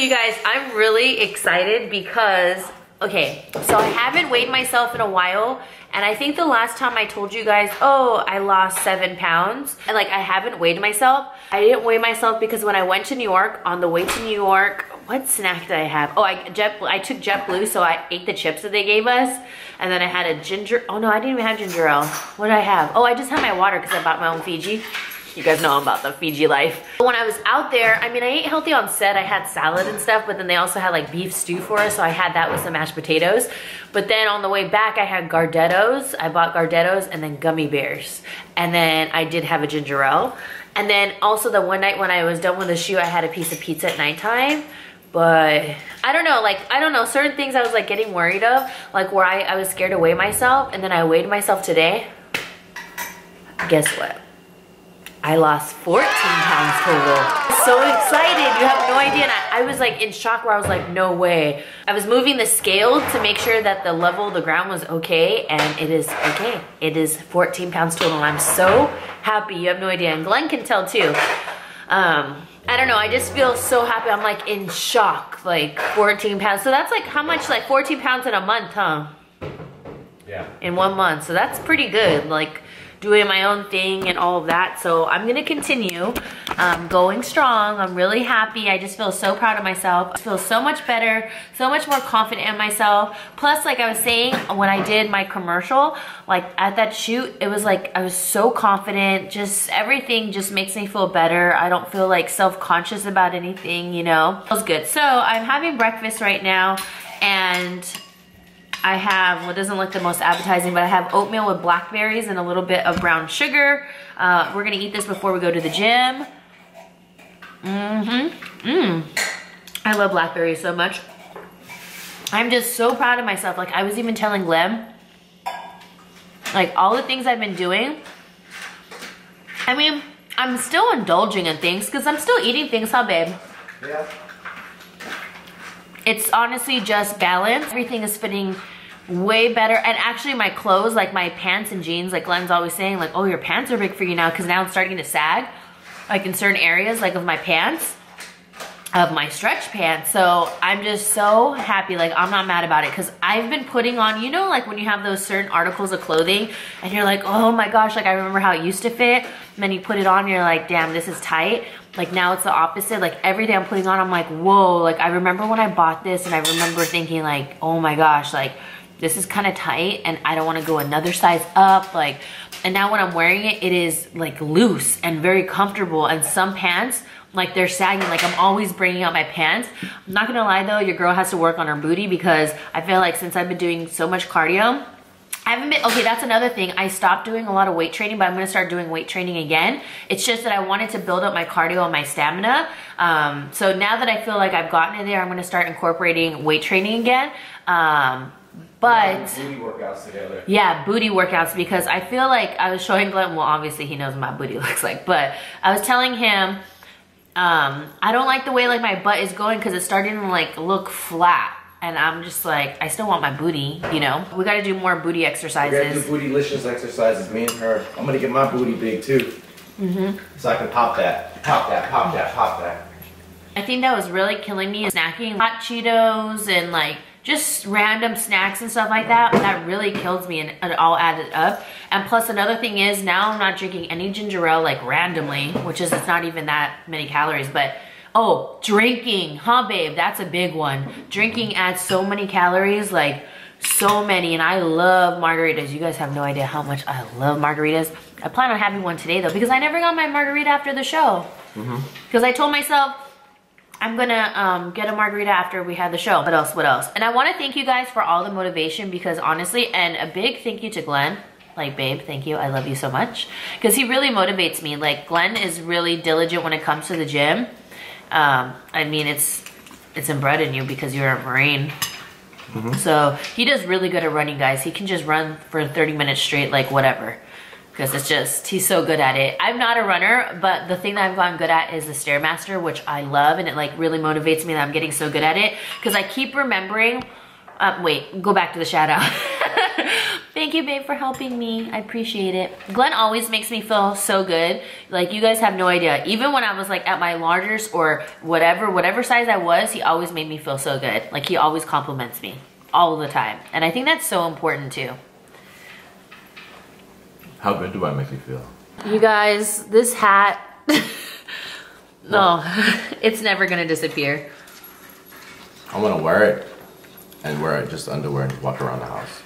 you guys, I'm really excited because, okay, so I haven't weighed myself in a while and I think the last time I told you guys, oh, I lost seven pounds and like I haven't weighed myself. I didn't weigh myself because when I went to New York, on the way to New York, what snack did I have? Oh, I, Jet, I took JetBlue, so I ate the chips that they gave us. And then I had a ginger, oh no, I didn't even have ginger ale. What did I have? Oh, I just had my water because I bought my own Fiji. You guys know I'm about the Fiji life. When I was out there, I mean, I ate healthy on set. I had salad and stuff, but then they also had like beef stew for us, so I had that with some mashed potatoes. But then on the way back, I had Gardettos. I bought Gardettos and then gummy bears. And then I did have a ginger ale. And then also the one night when I was done with the shoe, I had a piece of pizza at nighttime but I don't know, like, I don't know, certain things I was like getting worried of, like where I, I was scared to weigh myself and then I weighed myself today. Guess what? I lost 14 pounds total. So excited, you have no idea. And I, I, was like in shock where I was like, no way. I was moving the scale to make sure that the level of the ground was okay and it is okay. It is 14 pounds total and I'm so happy, you have no idea. And Glenn can tell too. Um, I don't know, I just feel so happy. I'm like in shock, like 14 pounds. So that's like how much, like 14 pounds in a month, huh? Yeah. In one month, so that's pretty good. Like doing my own thing and all of that. So I'm gonna continue um, going strong. I'm really happy. I just feel so proud of myself. I feel so much better, so much more confident in myself. Plus, like I was saying, when I did my commercial, like at that shoot, it was like I was so confident. Just everything just makes me feel better. I don't feel like self-conscious about anything, you know? Feels good. So I'm having breakfast right now and I have what doesn't look the most appetizing, but I have oatmeal with blackberries and a little bit of brown sugar. Uh, we're gonna eat this before we go to the gym. Mm-hmm. Mmm. I love blackberries so much. I'm just so proud of myself. Like I was even telling Glenn, like all the things I've been doing. I mean, I'm still indulging in things because I'm still eating things, huh, babe? Yeah. It's honestly just balance. Everything is fitting way better. And actually my clothes, like my pants and jeans, like Glenn's always saying like, oh, your pants are big for you now because now it's starting to sag. Like in certain areas, like of my pants, of my stretch pants. So I'm just so happy. Like I'm not mad about it because I've been putting on, you know, like when you have those certain articles of clothing and you're like, oh my gosh, like I remember how it used to fit. And then you put it on, you're like, damn, this is tight. Like now it's the opposite. Like every day I'm putting on, I'm like, whoa. Like I remember when I bought this and I remember thinking like, oh my gosh, like this is kind of tight and I don't want to go another size up. Like, and now when I'm wearing it, it is like loose and very comfortable. And some pants, like they're sagging. Like I'm always bringing out my pants. I'm not gonna lie though, your girl has to work on her booty because I feel like since I've been doing so much cardio, I haven't been, okay, that's another thing. I stopped doing a lot of weight training, but I'm gonna start doing weight training again. It's just that I wanted to build up my cardio and my stamina. Um, so now that I feel like I've gotten in there, I'm gonna start incorporating weight training again. Um, but booty workouts together. Yeah, booty workouts because I feel like I was showing Glenn, well, obviously he knows what my booty looks like, but I was telling him, um, I don't like the way like my butt is going because it's starting to like look flat. And I'm just like, I still want my booty, you know? We gotta do more booty exercises. We gotta do bootylicious exercises, me and her. I'm gonna get my booty big too. Mm-hmm. So I can pop that, pop that, pop that, pop that. I think that was really killing me, snacking hot Cheetos and like just random snacks and stuff like that that really kills me and it all added up. And plus another thing is now i'm not drinking any ginger ale like randomly which is it's not even that many calories but oh drinking huh babe? That's a big one. Drinking adds so many calories like so many and i love margaritas. You guys have no idea how much i love margaritas. I plan on having one today though because i never got my margarita after the show. Mm-hmm. because mm -hmm. i told myself I'm gonna um, get a margarita after we had the show. What else, what else? And I wanna thank you guys for all the motivation because honestly, and a big thank you to Glenn. Like, babe, thank you, I love you so much. Because he really motivates me. Like, Glenn is really diligent when it comes to the gym. Um, I mean, it's it's inbred in you because you're a Marine. Mm -hmm. So he does really good at running, guys. He can just run for 30 minutes straight, like whatever because it's just, he's so good at it. I'm not a runner, but the thing that I've gotten good at is the Stairmaster, which I love, and it like really motivates me that I'm getting so good at it, because I keep remembering, uh, wait, go back to the out. Thank you, babe, for helping me. I appreciate it. Glenn always makes me feel so good. Like, you guys have no idea. Even when I was, like, at my largest or whatever, whatever size I was, he always made me feel so good. Like, he always compliments me all the time. And I think that's so important, too. How good do I make you feel? You guys, this hat... no, it's never gonna disappear. I'm gonna wear it and wear it just underwear and walk around the house.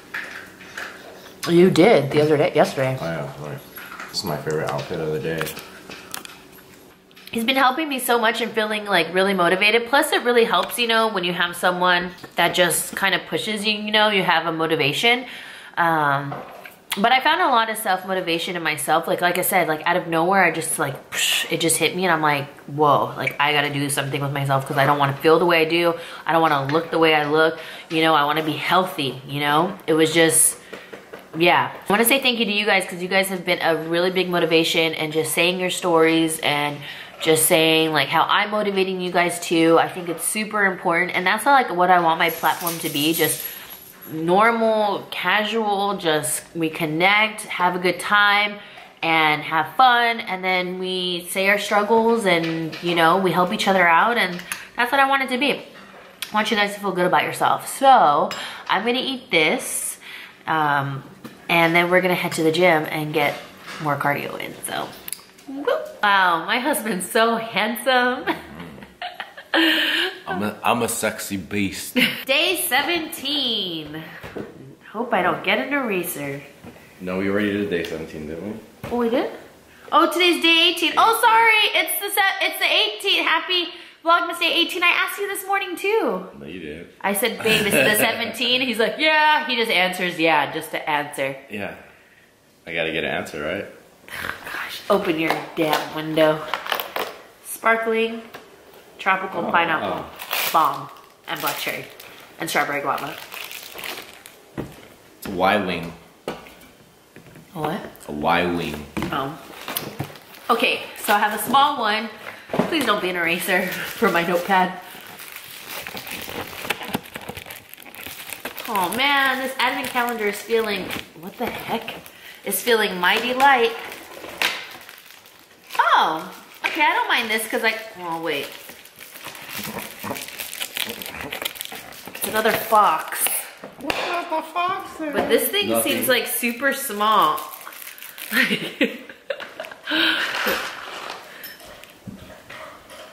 You did the other day, yesterday. Oh yeah, right. This is my favorite outfit of the day. He's been helping me so much and feeling like really motivated. Plus it really helps, you know, when you have someone that just kind of pushes you, you know, you have a motivation. Um, but I found a lot of self-motivation in myself. Like, like I said, like out of nowhere, I just like, it just hit me and I'm like, whoa, like I gotta do something with myself because I don't wanna feel the way I do. I don't wanna look the way I look. You know, I wanna be healthy, you know? It was just, yeah. I wanna say thank you to you guys because you guys have been a really big motivation and just saying your stories and just saying like how I'm motivating you guys too. I think it's super important and that's not like what I want my platform to be. Just normal, casual, just we connect, have a good time and have fun and then we say our struggles and you know, we help each other out and that's what I want it to be. I want you guys to feel good about yourself. So I'm gonna eat this um, and then we're gonna head to the gym and get more cardio in, so. Wow, my husband's so handsome. I'm a, I'm a sexy beast. Day 17. Hope I don't get an eraser. no, we already did day 17, didn't we? Oh, we did? Oh, today's day 18. Oh, sorry. It's the set. It's the 18th. Happy Vlogmas Day 18. I asked you this morning too. No, you did. I said, babe, is the 17. He's like, yeah. He just answers, yeah, just to answer. Yeah. I gotta get an answer, right? Gosh, open your damn window. Sparkling tropical Oh, pineapple oh. bomb and black cherry and strawberry guava. It's a Y-wing. What? A Y-wing. Oh. Okay, so I have a small one. Please don't be an eraser for my notepad. Oh man, this advent calendar is feeling, what the heck? It's feeling mighty light. Oh, okay, I don't mind this because I, oh wait. It's another fox. But this thing Nothing. seems like super small.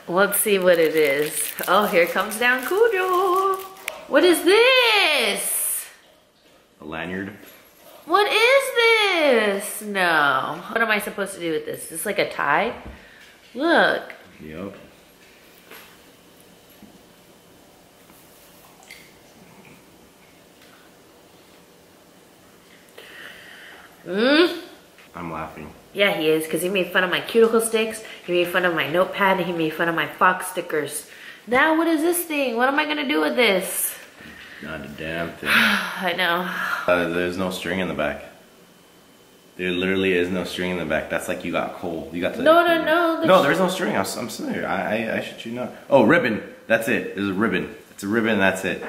Let's see what it is. Oh, here comes down Cujo. What is this? A lanyard. What is this? No. What am I supposed to do with this? Is this like a tie? Look. Yep. Mm? I'm laughing. Yeah, he is, because he made fun of my cuticle sticks, he made fun of my notepad, and he made fun of my fox stickers. Now, what is this thing? What am I gonna do with this? Not a damn thing. I know. Uh, there's no string in the back. There literally is no string in the back. That's like you got coal. You got to. No, no, no, there's- No, there's no string. I'm, I'm serious. I, I, I should you know. Oh, ribbon. That's it. There's a ribbon. It's a ribbon. That's it.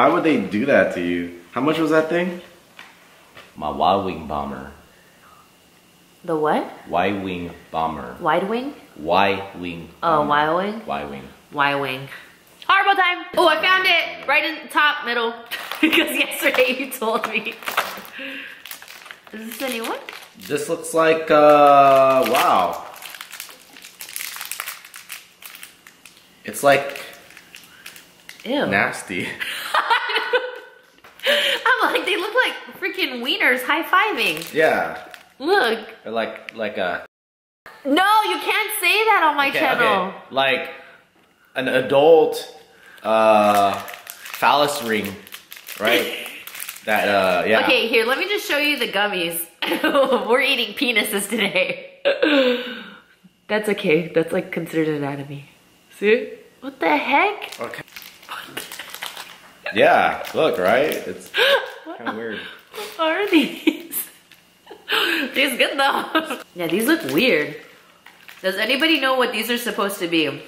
Why would they do that to you? How much was that thing? My Y-wing bomber. The what? Y-wing bomber. Wide wing? Y-wing. Oh, bomber. Y wing? Y-wing. Y wing. Horrible time. Oh, I found it right in the top middle because yesterday you told me. Is this a new one? This looks like, uh, wow. It's like Ew. nasty. I'm like, they look like freaking wieners high fiving. Yeah. Look. Or like, like a, No, you can't say that on my okay, channel. okay. like an adult, uh, phallus ring, right? that, uh, yeah. Okay, here, let me just show you the gummies. We're eating penises today. That's okay. That's like considered anatomy. See? What the heck? Okay. Yeah, look, right? It's kind of weird. What are these? these good though. yeah, these look weird. Does anybody know what these are supposed to be?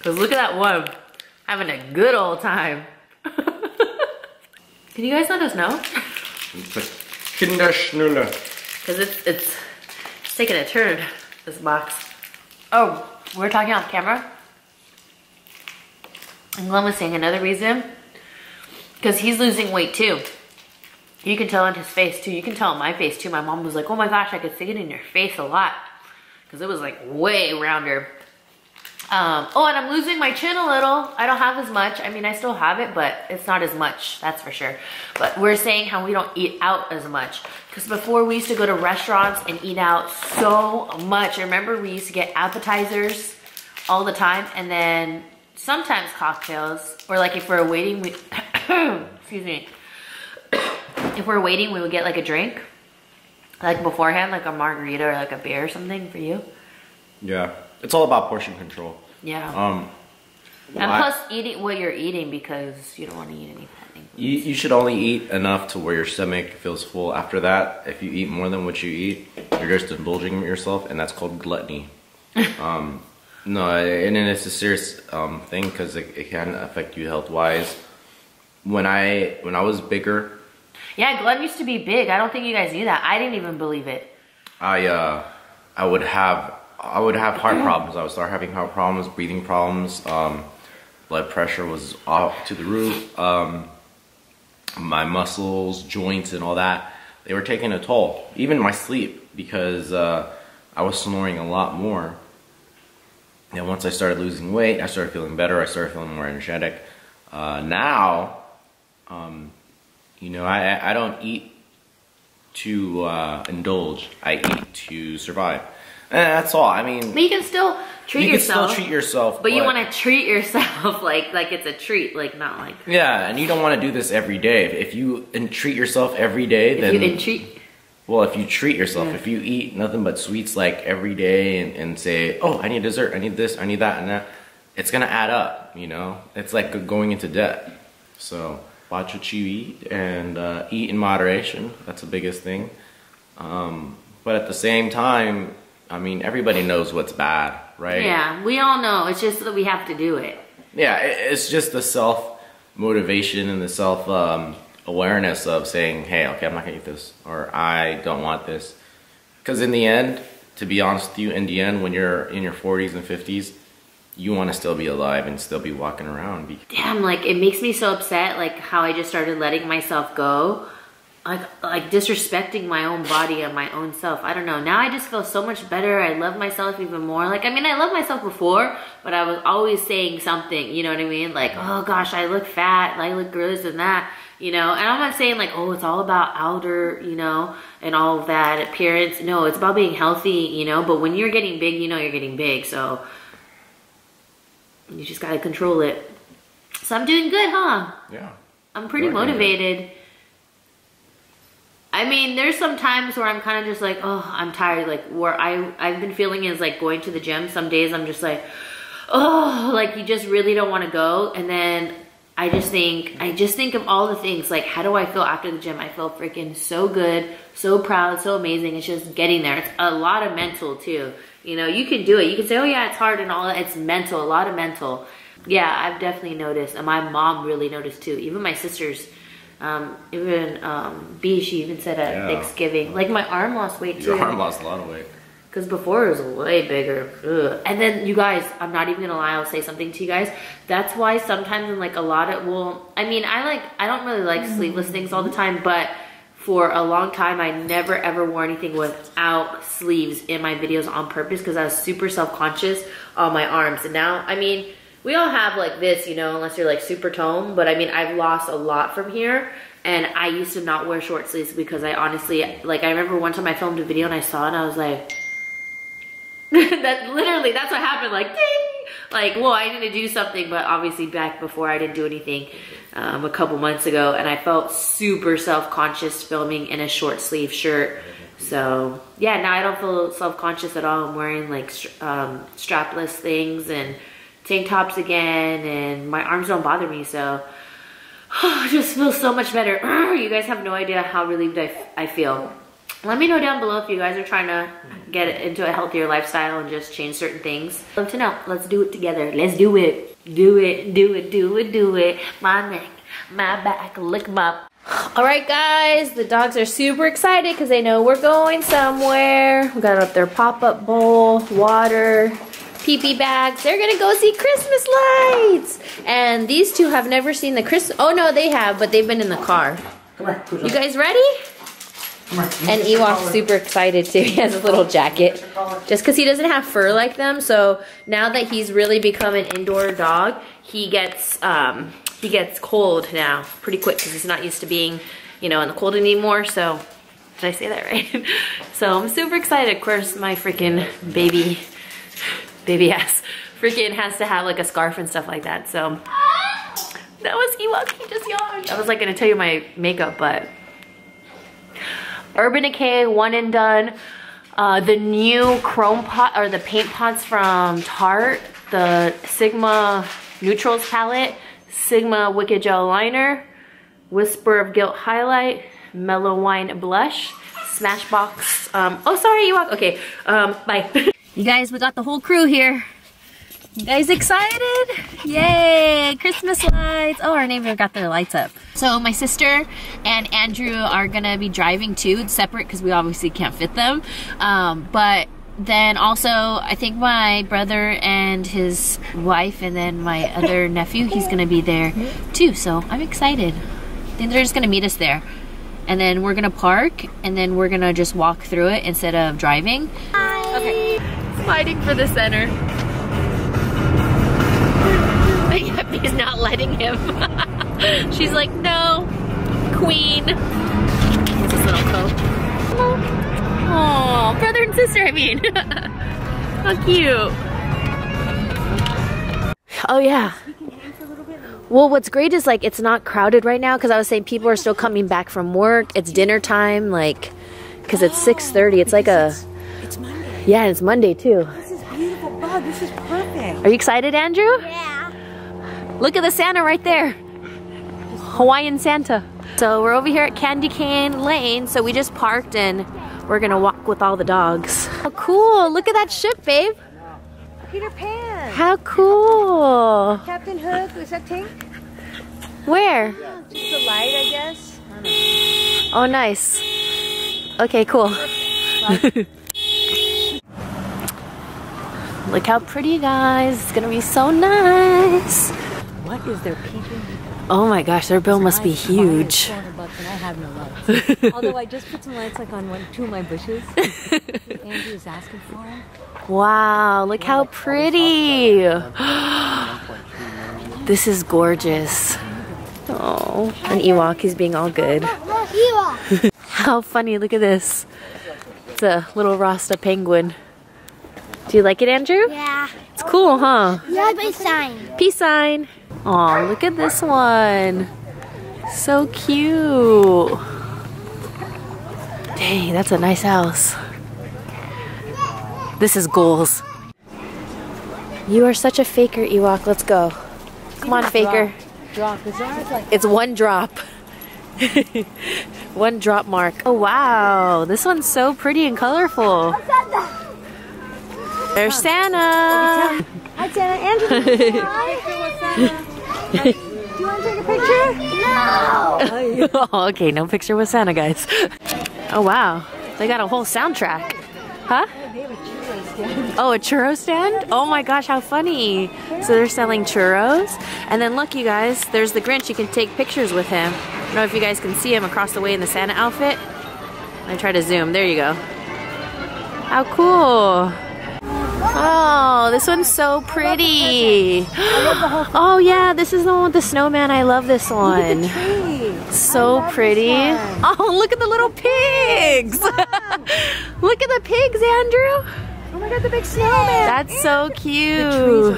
Cause look at that one. Having a good old time. Can you guys let us know? It's a Kinderschnuller. Because it's, it's, it's taking a turn, this box. Oh, we're talking off camera. And Glenn was saying another reason. Because he's losing weight too. You can tell on his face too. You can tell on my face too. My mom was like, oh my gosh, I could see it in your face a lot. Because it was like way rounder. Um, oh, and I'm losing my chin a little. I don't have as much. I mean, I still have it, but it's not as much, that's for sure. But we're saying how we don't eat out as much. Because before we used to go to restaurants and eat out so much. I remember we used to get appetizers all the time and then sometimes cocktails. Or like if we're waiting, we, excuse me. if we're waiting, we would get like a drink. Like beforehand, like a margarita or like a beer or something for you. Yeah. It's all about portion control. Yeah. Um, And I- plus eating what you're eating because you don't want to eat anything. You, you should only eat enough to where your stomach feels full. After that, if you eat more than what you eat, you're just indulging yourself, and that's called gluttony. um, no, and it's a serious um, thing because it, it can affect you health wise. When I when I was bigger, Yeah, Glenn used to be big. I don't think you guys knew that. I didn't even believe it. I uh, I would have I would have heart problems. I would start having heart problems, breathing problems. Um, blood pressure was off to the roof. Um, my muscles, joints, and all that they were taking a toll. Even my sleep because uh, I was snoring a lot more. And once I started losing weight, I started feeling better. I started feeling more energetic. Uh, now, um, you know, I I don't eat to uh, indulge. I eat to survive. And that's all. I mean, But you can still treat you yourself. can still treat yourself, but you want to treat yourself like like it's a treat, like not like Yeah, and you don't want to do this every day. If you treat yourself every day, if then you treat. Well, if you treat yourself, Yeah. if you eat nothing but sweets like every day and, and say, "Oh, I need dessert, I need this, I need that," and that, it's gonna add up. You know, it's like going into debt. So watch what you eat and uh, eat in moderation. That's the biggest thing. Um, but at the same time, I mean, everybody knows what's bad, right? Yeah, we all know. It's just that we have to do it. yeah it, it's just the self motivation and the self um, awareness of saying hey okay i'm not gonna eat this or i don't want this because in the end to be honest with you in the end when you're in your 40s and 50s you want to still be alive and still be walking around Damn, like it makes me so upset. Like how I just started letting myself go. Like, like disrespecting my own body and my own self. I don't know. Now I just feel so much better. I love myself even more. Like, I mean, I love myself before, but I was always saying something, you know what I mean? Like, oh gosh, I look fat, I look gross and that, you know? And I'm not saying like, oh, it's all about outer, you know, and all of that appearance. No, it's about being healthy, you know? But when you're getting big, you know you're getting big. So you just gotta control it. So I'm doing good, huh? yeah I'm pretty motivated. I mean, there's some times where I'm kind of just like, oh, I'm tired. Like where I I've been feeling is like going to the gym. Some days I'm just like, oh, like you just really don't want to go. And then I just think I just think of all the things like how do I feel after the gym? I feel freaking so good, so proud, so amazing. It's just getting there. It's a lot of mental too. You know, you can do it. You can say, oh yeah, it's hard and all that. It's mental, a lot of mental. Yeah, I've definitely noticed, and my mom really noticed too. Even my sisters, um, even um, B, she even said at Yeah. Thanksgiving, like my arm lost weight too. your arm lost a lot of weight Because before it was way bigger. Ugh. And then you guys, I'm not even gonna lie, I'll say something to you guys. That's why sometimes in like a lot of well, I mean I like I don't really like mm-hmm. sleeveless things all the time, but for a long time I never ever wore anything without sleeves in my videos on purpose because I was super self-conscious on my arms. And now I mean we all have like this, you know, unless you're like super toned, but I mean I've lost a lot from here. And I used to not wear short sleeves because I honestly, like, I remember one time I filmed a video and I saw it and I was like, that literally that's what happened like ding like well i need to do something but obviously back before i didn't do anything um, a couple months ago and i felt super self-conscious filming in a short sleeve shirt so yeah now i don't feel self-conscious at all i'm wearing like um, strapless things and tank tops again and my arms don't bother me so I just feel so much better. You guys have no idea how relieved I, I feel. Let me know down below if you guys are trying to get into a healthier lifestyle and just change certain things. Love to know. Let's do it together. Let's do it. Do it, do it, do it, do it. My neck, my back, lick up. All right, guys, the dogs are super excited because they know we're going somewhere. We got up their pop-up bowl, water, pee-pee bags. They're gonna go see Christmas lights. And these two have never seen the Christmas, oh no, they have, but they've been in the car. You guys ready? And Ewok's super excited too. He has a little jacket. Just because he doesn't have fur like them. So now that he's really become an indoor dog, he gets um, he gets cold now pretty quick because he's not used to being, you know, in the cold anymore. So did I say that right? so I'm super excited. Of course, my freaking baby, baby ass freaking has to have like a scarf and stuff like that. So that was Ewok. He just yawned. I was like gonna tell you my makeup, but Urban Decay One and Done. Uh, the new chrome pot or the paint pots from Tarte, the Sigma Neutrals palette, Sigma Wicked Gel Liner, Whisper of Guilt Highlight, Mellow Wine Blush, Smashbox. Um, oh, sorry, Ewok. Okay, um, bye. you guys, we got the whole crew here. You guys excited? Yay! Christmas lights. Oh, our neighbor got their lights up. So my sister and Andrew are gonna be driving too. It's separate because we obviously can't fit them. Um, but then also, I think my brother and his wife and then my other nephew, he's gonna be there too. So I'm excited. I think they're just gonna meet us there. And then we're gonna park and then we're gonna just walk through it instead of driving. Okay. Fighting for the center. He's not letting him. She's like, no, queen. What's this little coat? Oh, brother and sister, I mean. How cute. Oh yeah. Well, what's great is like it's not crowded right now because I was saying people are still coming back from work. It's dinner time, like, because it's 6:30. It's like a. It's Monday. Yeah, it's Monday too. This is beautiful. Wow, this is perfect. Are you excited, Andrew? Yeah. Look at the Santa right there. Hawaiian Santa. So we're over here at Candy Cane Lane. So we just parked and we're gonna walk with all the dogs. Oh, cool. Look at that ship, babe. Peter Pan. How cool. Captain Hook. Was that Tink? Where? Just the light, I guess. I. Oh, nice. Okay, cool. Look how pretty, guys. It's gonna be so nice. What is their peeping? Oh my gosh, their bill must be I buy it huge. and I have no lights. Although I just put some lights like on one, two of my bushes. Andrew is asking for them. Wow, look how pretty. this is gorgeous. Oh, an Ewok, he's being all good. Ewok. How funny, look at this. It's a little Rasta penguin. Do you like it, Andrew? Yeah. It's cool, huh? Yeah, but sign. Peace sign. Oh, look at this one. So cute. Dang, that's a nice house. This is goals. You are such a faker, Ewok. Let's go. Come on, faker. Drop. Is ours like It's one drop. one drop mark. Oh, wow. This one's so pretty and colorful. There's Santa. Hi, Santa. Andrew. Hi. Do you want to take a picture? No. oh, okay, no picture with Santa, guys. Oh, wow. They got a whole soundtrack. Huh? Oh, a churro stand? Oh my gosh, how funny. So they're selling churros. And then look, you guys, there's the Grinch. You can take pictures with him. I don't know if you guys can see him across the way in the Santa outfit. I try to zoom. There you go. How cool. Oh, this one's so pretty. Oh yeah, this is the one with the snowman. I love this one. So pretty. Oh, look at the little pigs. look at the pigs, Andrew. Oh my god, the big snowman. That's so cute.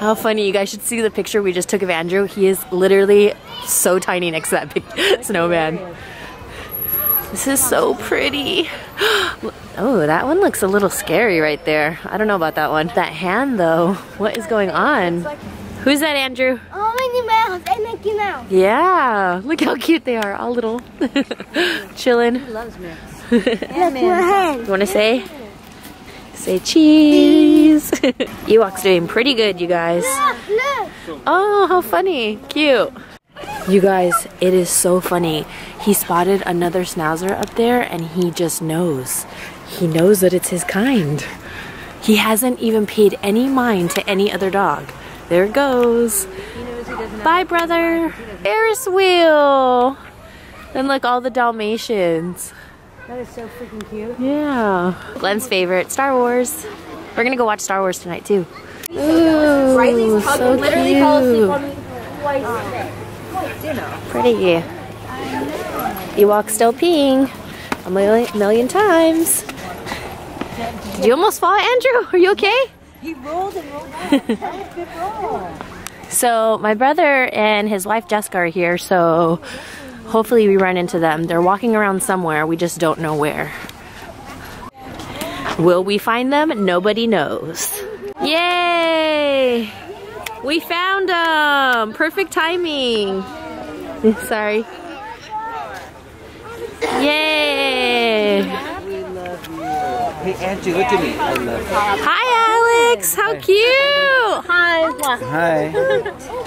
How funny. You guys should see the picture we just took of Andrew. He is literally so tiny next to that big snowman. This is so pretty. Oh, that one looks a little scary right there. I don't know about that one. That hand though, what is going on? Who's that, Andrew? Oh, Minnie Mouse and Mickey Mouse. Yeah, look how cute they are, all little. Chilling. He loves. Look, hand. You wanna say? Say cheese. Ewok's doing pretty good, you guys. Look. Oh, how funny. Cute. You guys, it is so funny. He spotted another schnauzer up there and he just knows. He knows that it's his kind. He hasn't even paid any mind to any other dog. There it goes. Bye, brother. Ferris wheel. And look, all the Dalmatians. That is so freaking cute. Yeah. Glenn's favorite, Star Wars. We're gonna go watch Star Wars tonight too. Ooh, so cute. Pretty. Ewok still peeing a million, million times. Did you almost fall, Andrew? Are you okay? He rolled and rolled. That was a good roll. So my brother and his wife Jessica are here, so hopefully we run into them. They're walking around somewhere, we just don't know where. Will we find them? Nobody knows. Yay! We found them! Perfect timing. Sorry. Yay! Hey, Angie, look at me. I love you. Hi, Alex! How cute! Hi. Hi.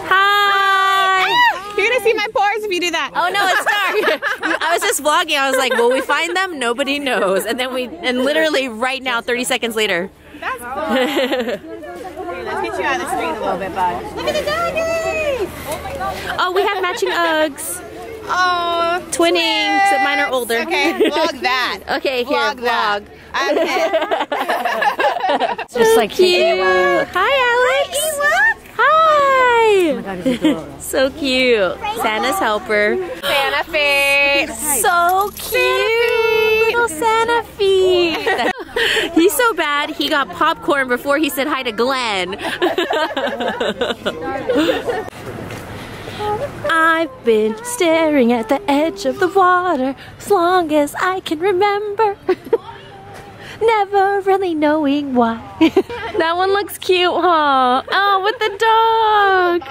Hi! Ah, you're gonna see my pores if you do that. Oh no, it's dark. I was just vlogging. I was like, "Will we find them?" Nobody knows. And then we, and literally right now, 30 seconds later. That's cool. Here, let's get you out of the screen a little bit, bud. Look at the doggies! Oh, we have matching Uggs. Oh, Twinning, except mine are older. Okay, vlog that. Okay, here, Vlog that. vlog. Okay. Just like cute. Hi, Alex. Hi. Oh God, he's adorable. So cute. Santa's helper. Santa feet. So cute. Little Santa feet. He's so bad, he got popcorn before he said hi to Glenn. I've been staring at the edge of the water as long as I can remember. Never really knowing why. that one looks cute, huh? Oh, with the dog.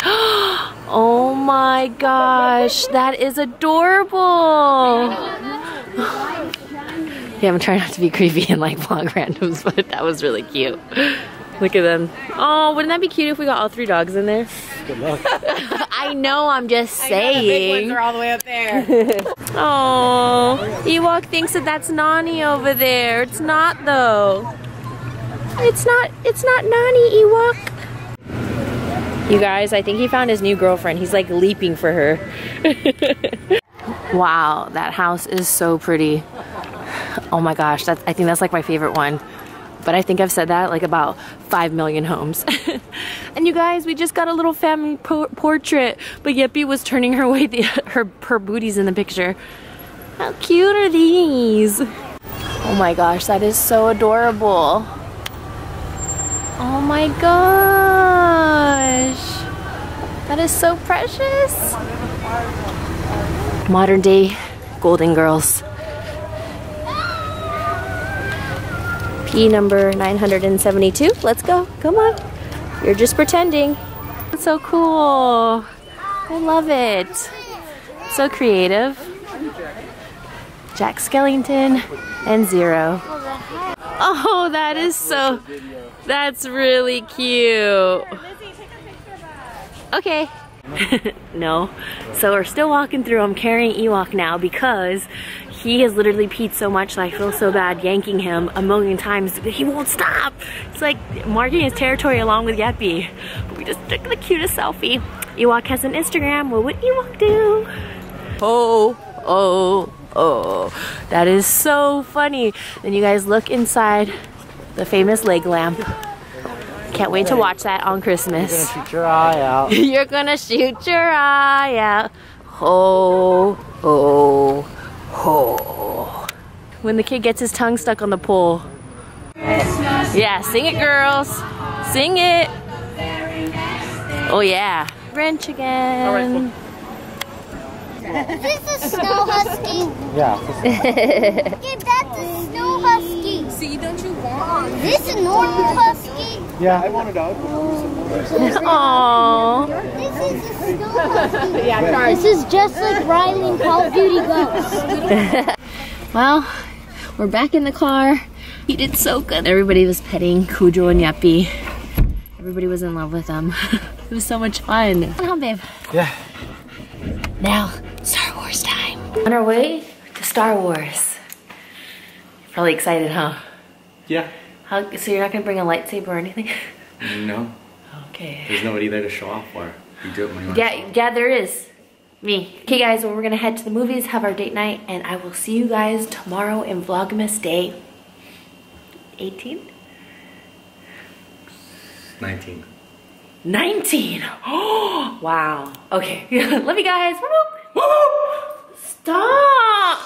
Oh my gosh, that is adorable. Yeah, I'm trying not to be creepy and like vlog randoms, but that was really cute. Look at them. Oh, wouldn't that be cute if we got all three dogs in there? Good luck. I know, I'm just I saying. The big saying. ones are all the way up there. Oh, Ewok thinks that that's Nani over there. It's not though. It's not. It's not Nani Ewok. You guys, I think he found his new girlfriend. He's like leaping for her. wow, that house is so pretty. Oh my gosh, I think that's like my favorite one. But I think I've said that like about 5 million homes. and you guys, we just got a little family po- portrait, but Yeppy was turning her way the, her her booties in the picture. How cute are these? Oh my gosh, that is so adorable. Oh my gosh. That is so precious. Modern day golden girls. P number 972. Let's go. Come on. You're just pretending. So cool. I love it. So creative. Jack Skellington and Zero. Oh, that is so. That's really cute. Okay. no. So we're still walking through. I'm carrying Ewok now because he has literally peed so much that I feel so bad yanking him a million times. He won't stop. It's like marking his territory along with Yeppy. But we just took the cutest selfie. Ewok has an Instagram. What would Ewok do? Oh, oh, oh. That is so funny. Then you guys look inside the famous leg lamp. Can't wait to watch that on Christmas. You're gonna shoot your eye out. You're gonna shoot your eye out. Ho, ho, ho. When the kid gets his tongue stuck on the pole. Yeah, sing it, girls. Sing it. Oh, yeah. Wrench again. Is this a snow husky? Yeah. Give that to snow husky. See, don't? Is this a Norton husky? Yeah. I want a dog. Aww. This is a snow husky. yeah, This is just like Riley in Call of Duty Ghost. Well, we're back in the car. He did so good. Everybody was petting Cujo and Yappy. Everybody was in love with them. it was so much fun. Come on, babe. Yeah. Now, Star Wars time. On our way to Star Wars. Probably excited, huh? Yeah. How, so you're not gonna bring a lightsaber or anything? No, Okay. there's nobody there to show off for. You do it when you want. Yeah, yeah, there is. Me. Okay, guys, well, we're gonna head to the movies, have our date night, and I will see you guys tomorrow in Vlogmas Day 18? 19. 19! Oh, wow. Okay. Love you guys. Stop!